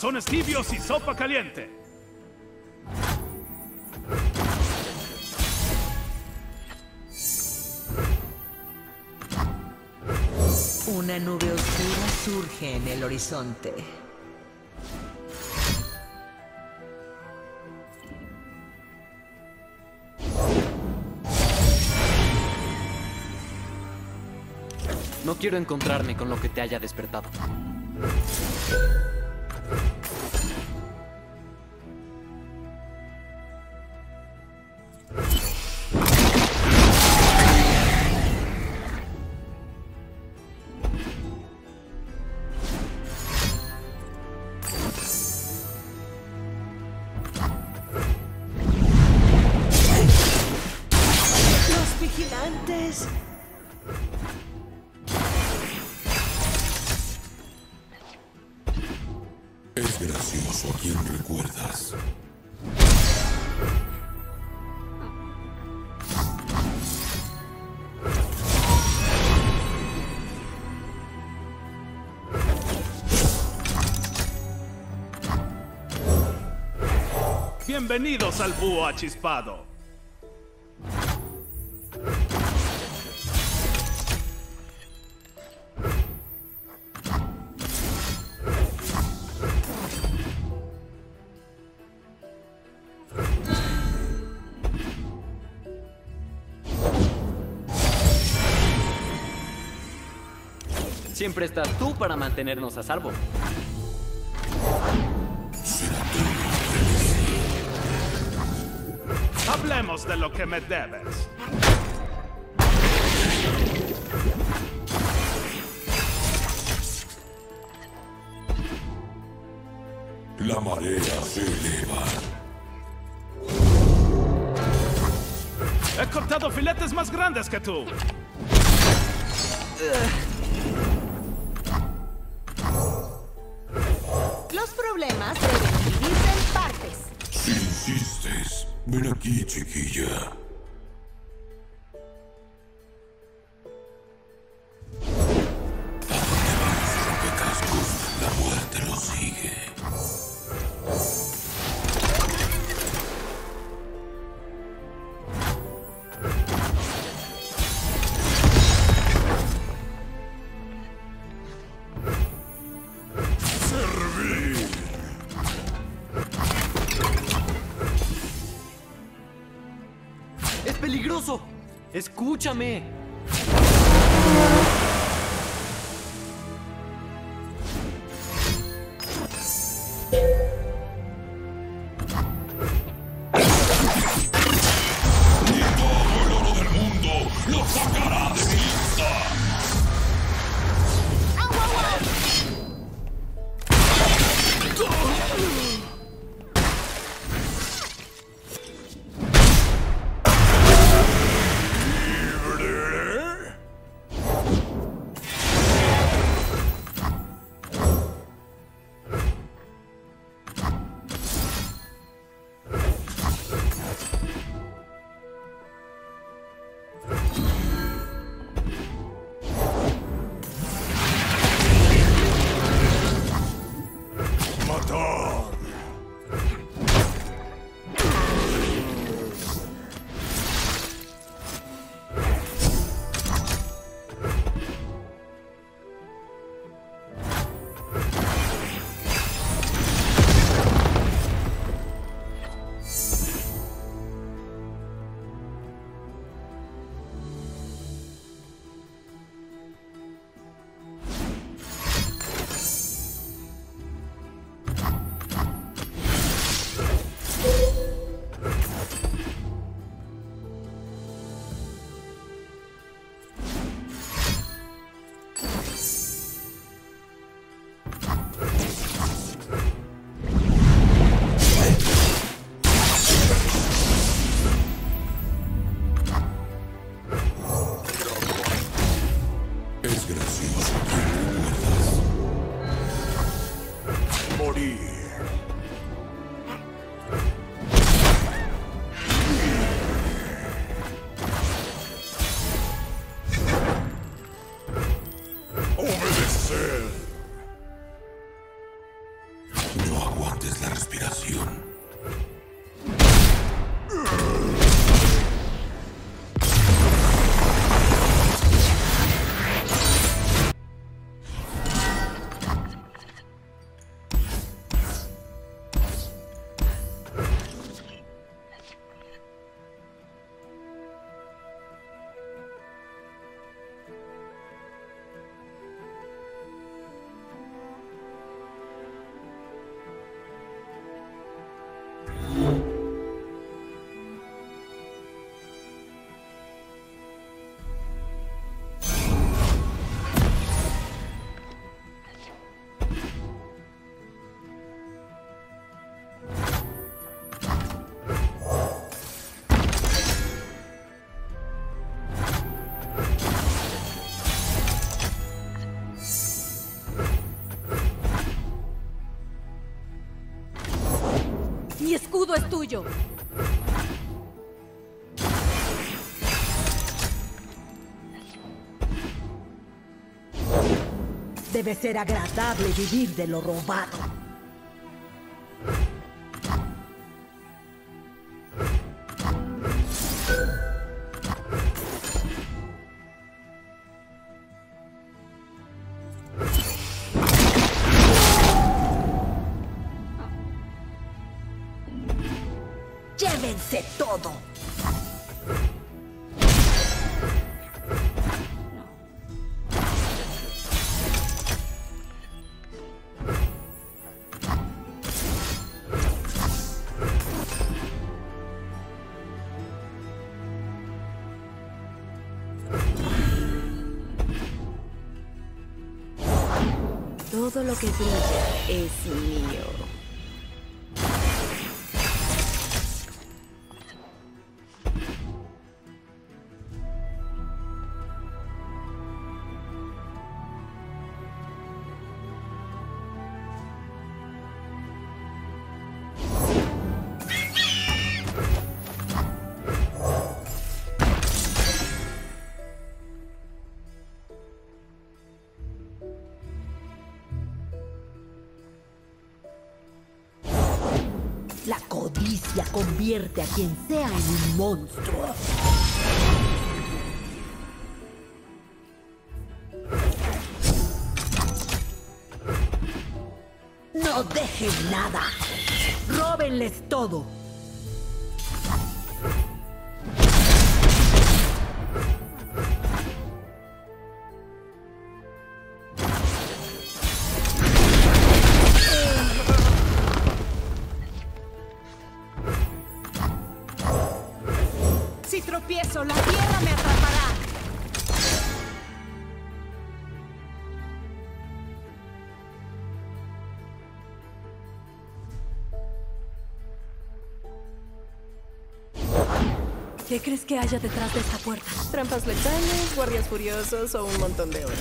corazones tibios y sopa caliente. Una nube oscura surge en el horizonte. No quiero encontrarme con lo que te haya despertado. Es gracioso a quien recuerdas. Bienvenidos al búho achispado. Siempre estás tú para mantenernos a salvo. Hablemos de lo que me debes. La marea se eleva. He cortado filetes más grandes que tú. Ven aquí, chiquilla. ¡Escúchame! Thank you. Escudo es tuyo. Debe ser agradable vivir de lo robado. Todo lo que brilla es mío. Convierte a quien sea en un monstruo. No dejen nada. Róbenles todo. La tierra me atrapará. ¿Qué crees que haya detrás de esta puerta? Trampas letales, guardias furiosos o un montón de oro.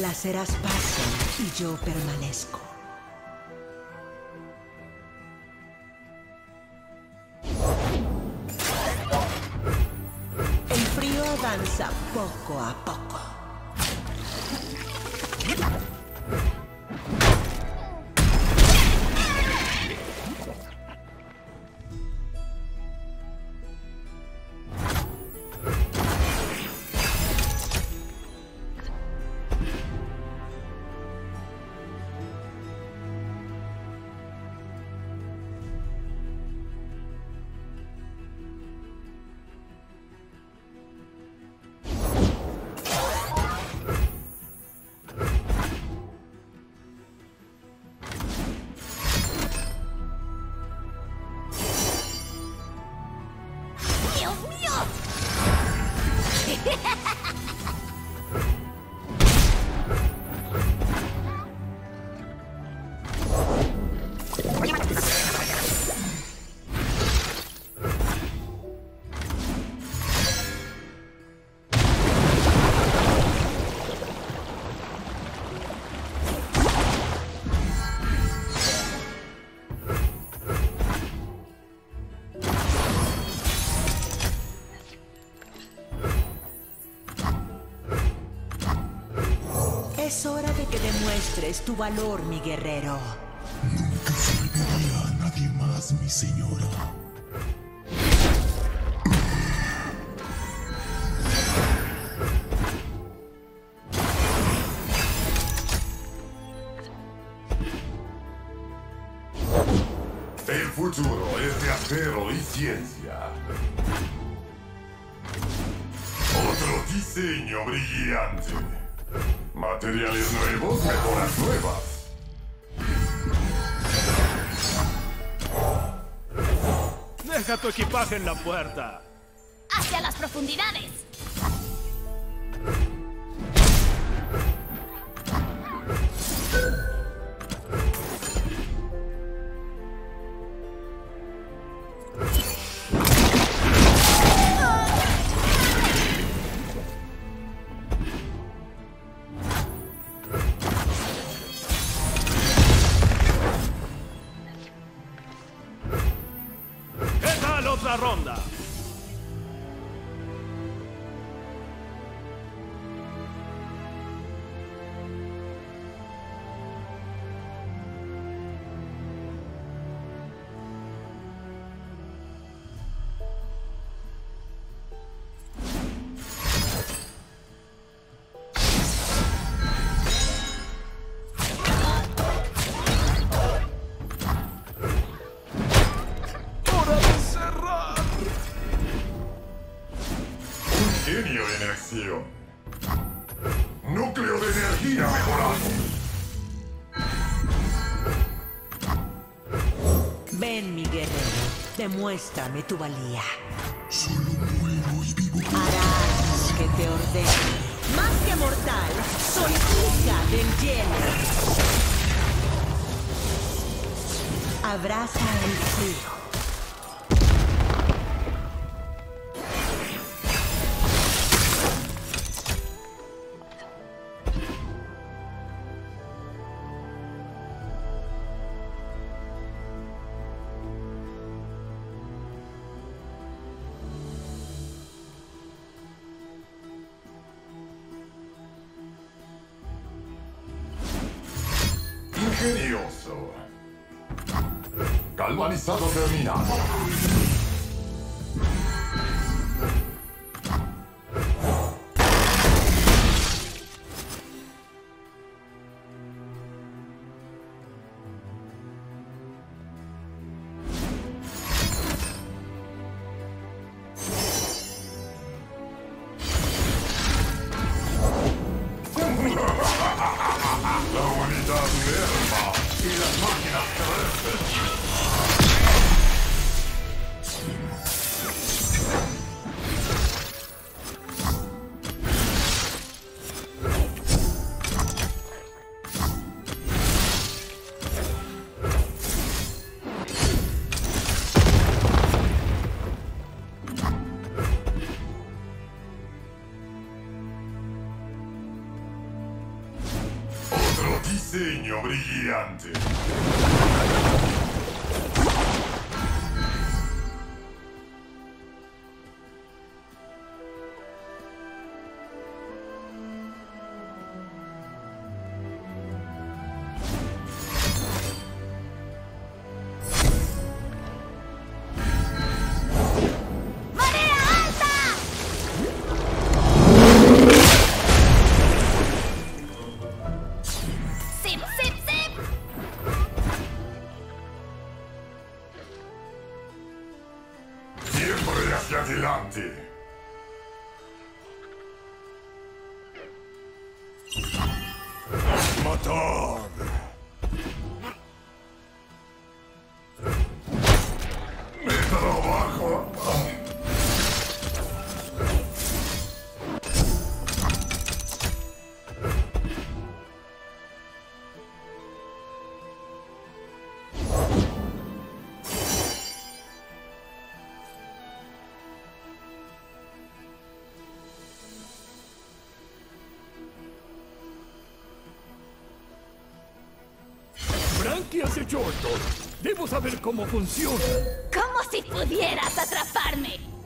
Las eras pasan y yo permanezco. El frío avanza poco a poco. Es hora de que demuestres tu valor, mi guerrero. Nunca serviría a nadie más, mi señora. El futuro es de acero y ciencia. Otro diseño brillante. Materiales nuevos, mejoras nuevas. Deja tu equipaje en la puerta. ¡Hacia las profundidades! Ronda? Genio en acción. Núcleo de energía mejorado. Ven, mi guerrero. Demuéstrame tu valía. Solo muero y vivo Harás lo que te ordene. Más que mortal, soy hija del hielo. Abraza el frío. Ingenioso. Galvanizado terminado. Merma y las máquinas diseño brillante. ¡Marea Matador! Frankie has hecho esto. Debo saber cómo funciona. ¡Como si pudieras atraparme!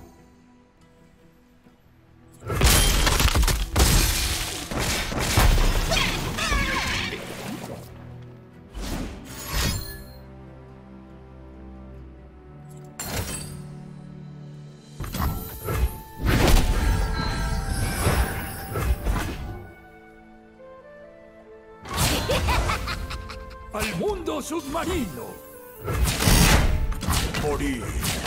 Submarino. Morir.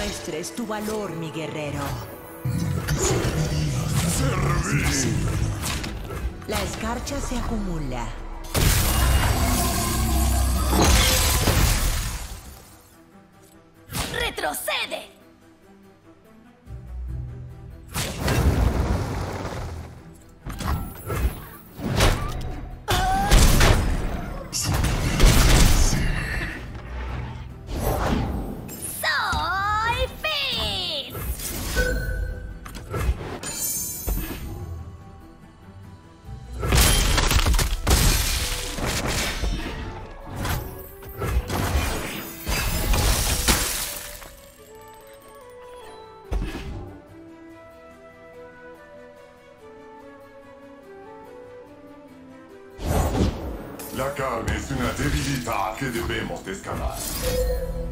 Demuestres tu valor, mi guerrero. La escarcha se acumula. Es una debilidad que debemos descansar.